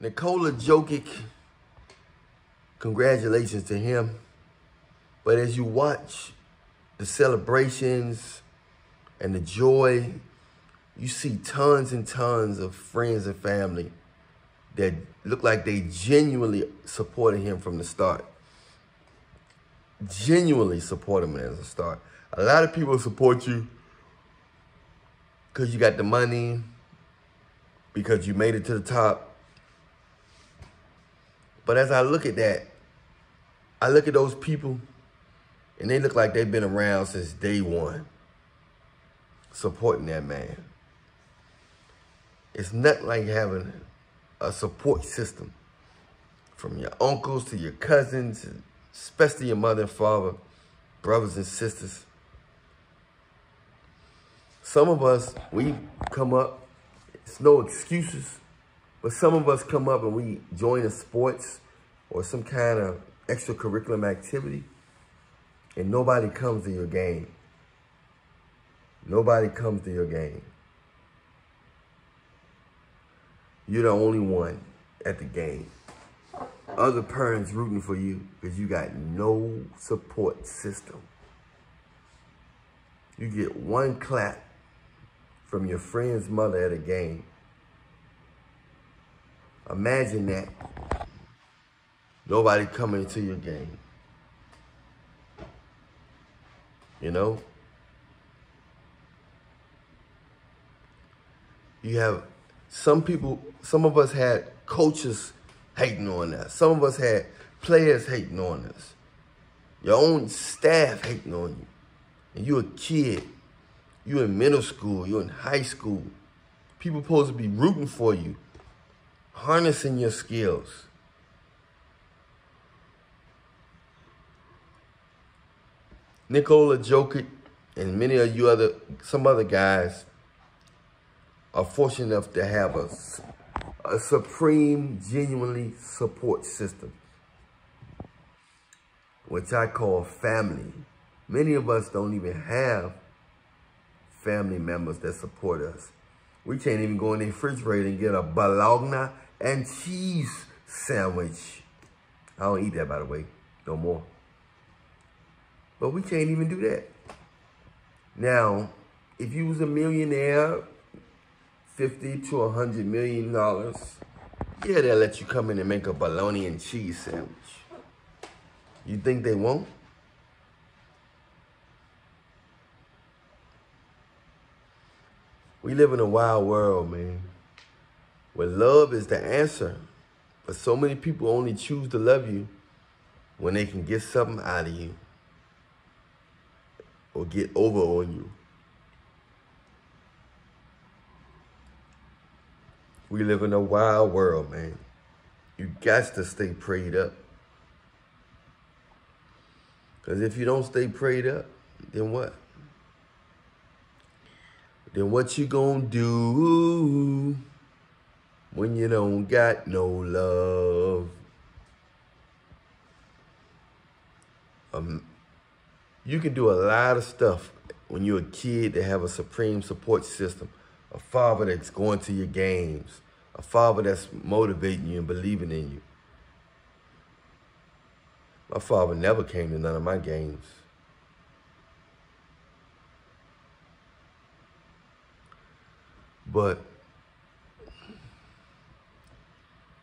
Nikola Jokic, congratulations to him. But as you watch the celebrations and the joy, you see tons and tons of friends and family that look like they genuinely supported him from the start. Genuinely support him as a start. A lot of people support you because you got the money, because you made it to the top. But as I look at that, I look at those people and they look like they've been around since day one, supporting that man. It's not like having a support system from your uncles to your cousins, especially your mother and father, brothers and sisters. Some of us, we come up, it's no excuses, but some of us come up and we join a sports or some kind of extracurricular activity and nobody comes to your game. Nobody comes to your game. You're the only one at the game. Other parents rooting for you because you got no support system. You get one clap from your friend's mother at a game. Imagine that. Nobody coming to your game. You know? You have some people, some of us had coaches hating on us. Some of us had players hating on us. Your own staff hating on you. And you're a kid. You're in middle school. You're in high school. People supposed to be rooting for you. Harnessing your skills. Nikola Jokic and many of you other, some other guys are fortunate enough to have a, a supreme, genuinely support system, which I call family. Many of us don't even have family members that support us. We can't even go in the refrigerator and get a bologna and cheese sandwich. I don't eat that, by the way, no more. But we can't even do that. Now, if you was a millionaire, 50 to 100 million dollars, yeah, they'll let you come in and make a bologna and cheese sandwich. You think they won't? We live in a wild world, man, where love is the answer. But so many people only choose to love you when they can get something out of you or get over on you. We live in a wild world, man. You got to stay prayed up. Because if you don't stay prayed up, then what? Then what you gonna do when you don't got no love? Um, you can do a lot of stuff when you're a kid to have a supreme support system a father that's going to your games, a father that's motivating you and believing in you. My father never came to none of my games. But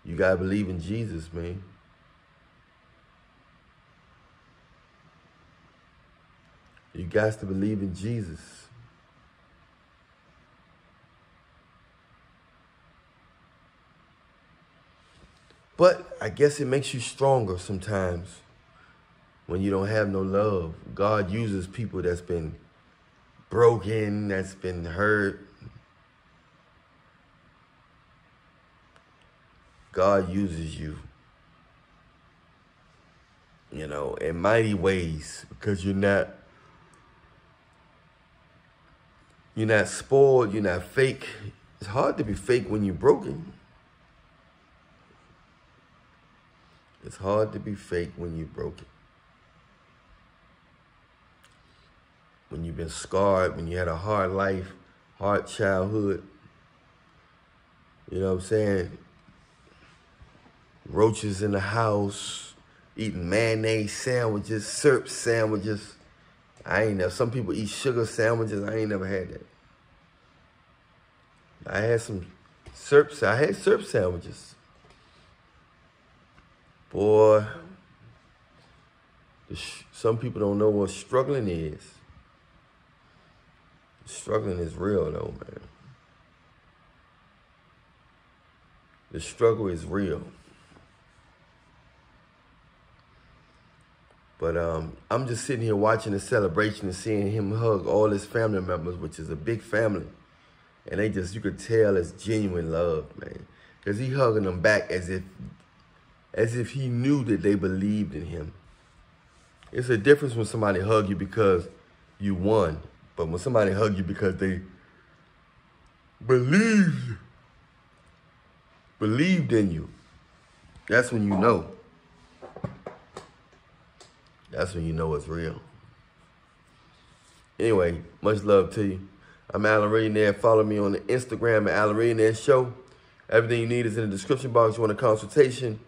you got to believe in Jesus, man. You got to believe in Jesus. But I guess it makes you stronger sometimes when you don't have no love. God uses people that's been broken, that's been hurt. God uses you, you know, in mighty ways because you're not, you're not spoiled, you're not fake. It's hard to be fake when you're broken. It's hard to be fake when you're broken. When you've been scarred, when you had a hard life, hard childhood. You know what I'm saying? Roaches in the house, eating mayonnaise sandwiches, syrup sandwiches. I ain't never, some people eat sugar sandwiches. I ain't never had that. I had some syrup, I had syrup sandwiches. Boy, some people don't know what struggling is. Struggling is real though, man. The struggle is real. But um, I'm just sitting here watching the celebration and seeing him hug all his family members, which is a big family. And they just, you could tell it's genuine love, man. Because he hugging them back as if, as if he knew that they believed in him. It's a difference when somebody hug you because you won. But when somebody hug you because they believed, believed in you, that's when you know. That's when you know it's real. Anyway, much love to you. I'm Allan Reallionaire. Follow me on the Instagram at Allan Reallionaire Show. Everything you need is in the description box. You want a consultation,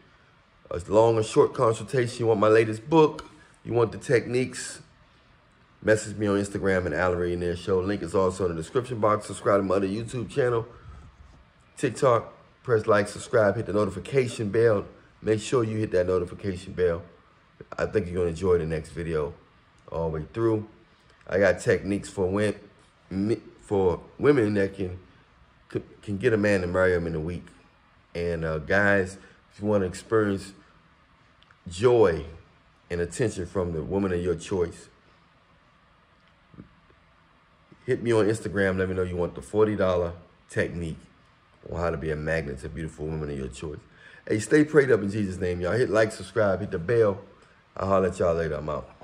a long or short consultation. You want my latest book. You want the techniques. Message me on Instagram at Allan Reallionaire Show. Link is also in the description box. Subscribe to my other YouTube channel, TikTok. Press like, subscribe, hit the notification bell. Make sure you hit that notification bell. I think you're to enjoy the next video all the way through. I got techniques for when, for women that can can get a man to marry them in a week. And uh, guys, if you want to experience joy and attention from the woman of your choice, hit me on Instagram. Let me know you want the $40 technique on how to be a magnet to beautiful woman of your choice. Hey, stay prayed up in Jesus' name, y'all. Hit like, subscribe, hit the bell. I'll holler at y'all later. I'm out.